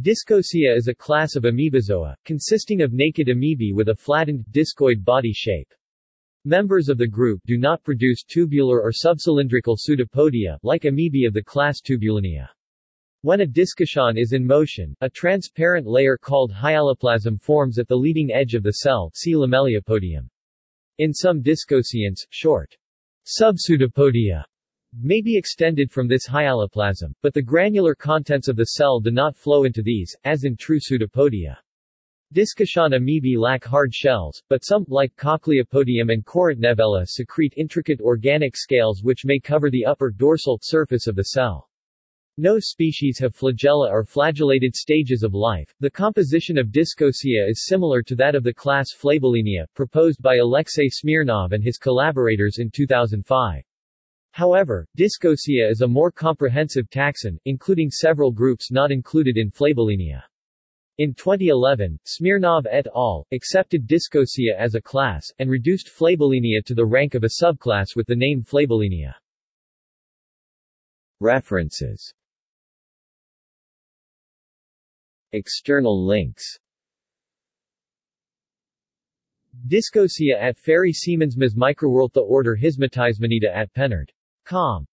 Discosea is a class of amoebozoa, consisting of naked amoebae with a flattened, discoid body shape. Members of the group do not produce tubular or subcylindrical pseudopodia, like amoebae of the class Tubulinea. When a discosean is in motion, a transparent layer called hyaloplasm forms at the leading edge of the cell see. In some discoseans, short subpseudopodia may be extended from this hyaloplasm, but the granular contents of the cell do not flow into these, as in true pseudopodia. Discosean amoebae lack hard shells, but some, like Cochliopodium and Korotnevella secrete intricate organic scales which may cover the upper dorsal surface of the cell. No species have flagella or flagellated stages of life. The composition of Discosea is similar to that of the class Flabellinea, proposed by Alexey Smirnov and his collaborators in 2005. However, Discosea is a more comprehensive taxon, including several groups not included in Flabellinea. In 2011, Smirnov et al. accepted Discosea as a class, and reduced Flabellinea to the rank of a subclass with the name Flabellinia. References External links Discosia at Fairy Siemensmas Microworld The order Himatismenida at Pennard Com